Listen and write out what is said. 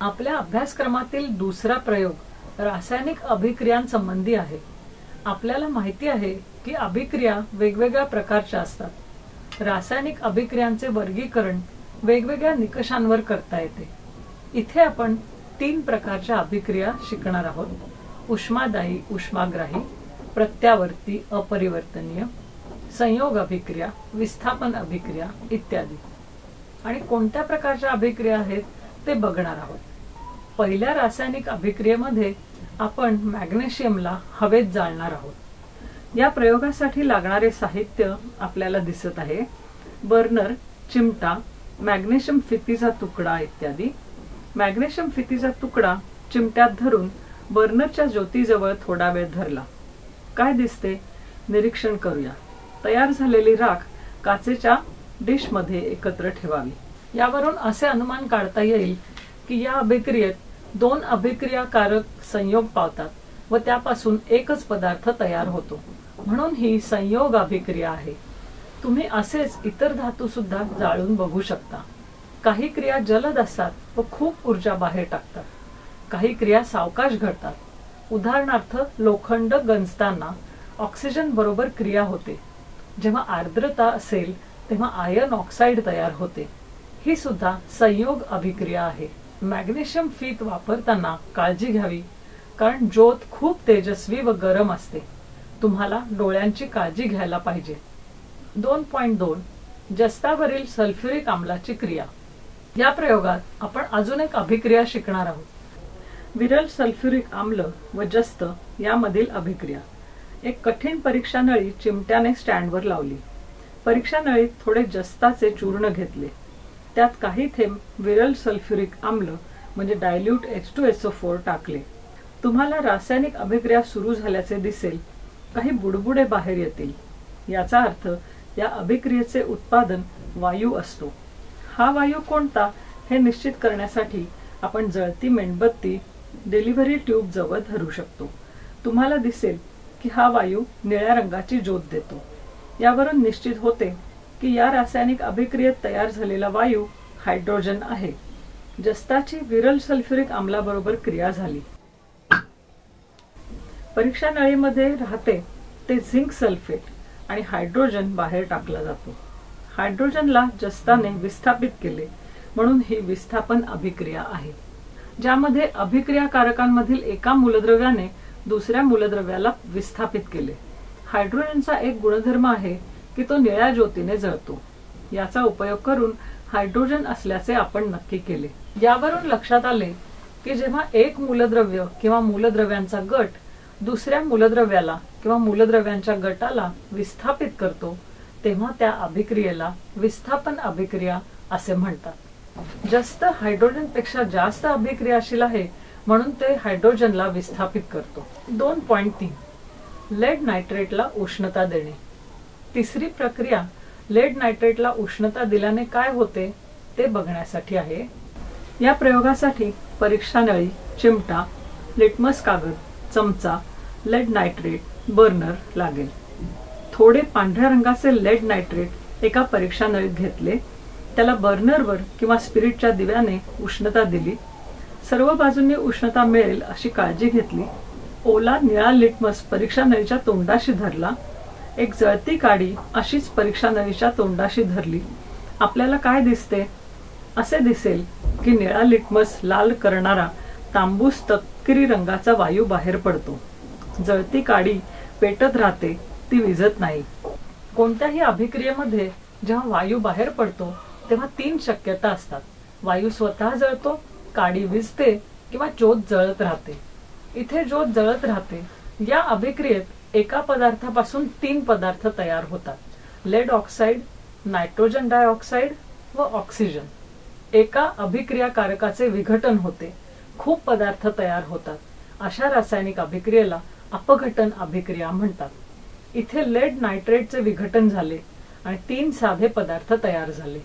आपल्या अभ्यासक्रमातील दुसरा प्रयोग रासायनिक अभिक्रियांसंबंधी आहे. आपल्याला माहिती आहे की अभिक्रिया वेगवेगळ्या प्रकारच्या असतात. रासायनिक अभिक्रियांचे वर्गीकरण वेगवेगळ्या निकषांवर करता येते. इथे आपण तीन प्रकारच्या अभिक्रिया शिकणार आहोत. उष्मादायी उष्माग्राही प्रत्यावर्ती अपरिवर्तनीय संयोग अभिक्रिया विस्थापन अभिक्रिया इत्यादी. आणि कोणत्या प्रकारच्या अभिक्रिया आहेत? ते बघणार आहोत. पहिल्या रासायनिक अभिक्रियेमध्ये आपण मॅग्नेशियमला हवेत जाळणार आहोत. या प्रयोगासाठी लागणारे साहित्य आपल्याला दिसत आहे. बर्नर चिमटा मॅग्नेशियम फितीचा तुकडा इत्यादी. मॅग्नेशियम फितीचा तुकडा चिमट्यात धरून बर्नरच्या ज्योतीजवळ थोडा वेळ धरला. काय दिसते? निरीक्षण करूया. तयार झालेली राख काचेच्या डिशमध्ये एकत्र ठेवावी. यावरून असे अनुमान काढता येईल की या अभिक्रियेत दोन अभिक्रियाकारक संयोग पावतात व त्यापासून एकच पदार्थ तयार होतो. म्हणून ही संयोग अभिक्रिया आहे. तुम्ही असेच इतर धातू सुद्धा जाळून बघू शकता. काही क्रिया जलद असतात व खूप ऊर्जा बाहेर टाकतात. काही क्रिया सावकाश घडतात. उदाहरणार्थ लोखंड गंजताना ऑक्सिजन बरोबर क्रिया होते. जेव्हा आर्द्रता असेल तेव्हा आयर्न ऑक्साईड तयार होते. ही सुद्धा संयोग अभिक्रिया आहे. मॅग्नेशियम फीत वापरताना काळजी घ्यावी कारण ज्योत खूप तेजस्वी व गरम असते. तुम्हाला डोळ्यांची काळजी घ्यायला पाहिजे. दोन पॉइंट दोन जस्तावरील सल्फ्युरिक आम्लाची क्रिया. या प्रयोगात आपण अजून एक अभिक्रिया शिकणार आहोत. विरल सल्फ्युरिक आम्ल व जस्त यामधील अभिक्रिया. एक कठीण परीक्षा नळी चिमट्याने स्टँडवर लावली. परीक्षा नळीत थोडे जस्ताचे चूर्ण घेतले. त्यात काही थेंब विरल सल्फ्युरिक आम्ल म्हणजे dilute H two SO four टाकले. तुम्हाला रासायनिक अभिक्रिया सुरू झाल्याचे दिसेल. काही बुडबुडे बाहेर येतील. याचा अर्थ या अभिक्रियेचे उत्पादन वायू असतो. हा वायू कोणता हे निश्चित करण्यासाठी आपण जळती मेणबत्ती डिलिव्हरी ट्यूब जवळ धरू शकतो. तुम्हाला दिसेल की हा वायू निळ्या रंगाची ज्योत देतो. यावरून निश्चित होते की या रासायनिक अभिक्रियेत तयार झालेला वायू हायड्रोजन आहे. जस्ताची विरल सल्फ्युरिक आम्लाबरोबर क्रिया झाली. परीक्षा नळीमध्ये राहते ते झिंक सल्फेट आणि हायड्रोजन बाहेर टाकला जातो. हायड्रोजनला जस्ताने विस्थापित केले म्हणून ही विस्थापन अभिक्रिया आहे. ज्यामध्ये अभिक्रियाकारकांमधील एका मूलद्रव्याने दुसऱ्या मूलद्रव्याला विस्थापित केले. हायड्रोजनचा एक गुणधर्म आहे की तो निळ्या ज्योतीने जळतो. याचा उपयोग करून हायड्रोजन असल्याचे आपण नक्की केले. यावरून लक्षात आले की जेव्हा एक मूलद्रव्य किंवा मूलद्रव्यांचा गट दुसऱ्या मूलद्रव्याला किंवा मूलद्रव्यांच्या गटाला विस्थापित करतो तेव्हा त्या अभिक्रियेला विस्थापन अभिक्रिया असे म्हणतात. जास्त हायड्रोजनपेक्षा जास्त अभिक्रियाशील आहे म्हणून ते हायड्रोजनला विस्थापित करतो. दोन पॉइंट तीन. लेड नायट्रेटला उष्णता देणे. तिसरी प्रक्रिया लेड नायट्रेटला उष्णता दिल्याने काय होते ते बघण्यासाठी आहे. या प्रयोगासाठी परीक्षा नळी चिमटा लिटमस कागद चमचा लेड नायट्रेट बर्नर लागेल. थोडे पांढऱ्या रंगाचे लेड नायट्रेट एका परीक्षा नळीत घेतले. त्याला बर्नरवर किंवा स्पिरिटच्या दिव्याने उष्णता दिली. सर्व बाजूंनी उष्णता मिळेल अशी काळजी घेतली. ओला निळा लिटमस परीक्षा नळीच्या तोंडाशी धरला. एक जळती काडी अशीच परीक्षा नळीच्या तोंडाशी धरली. आपल्याला काय दिसते? असे दिसेल की निळा लिटमस लाल करणारा तांबूस तपकिरी रंगाचा वायू बाहेर पडतो. जळती काडी पेटत राहते ती विझत नाही. कोणत्याही अभिक्रियेमध्ये जेव्हा वायू बाहेर पडतो तेव्हा तीन शक्यता असतात. वायू स्वतः जळतो काडी विजते किंवा ज्योत जळत राहते. इथे ज्योत जळत राहते या अभिक्रियेत एका पदार्थापासून तीन पदार्थ तयार होतात. लेड ऑक्साईड नायट्रोजन डायऑक्साईड व ऑक्सिजन एका अभिक्रियाकारकाचे विघटन होते. खूप पदार्थ तयार होतात. अशा रासायनिक अभिक्रियेला अपघटन अभिक्रिया म्हणतात. इथे लेड नायट्रेटचे विघटन झाले आणि तीन साधे पदार्थ तयार झाले.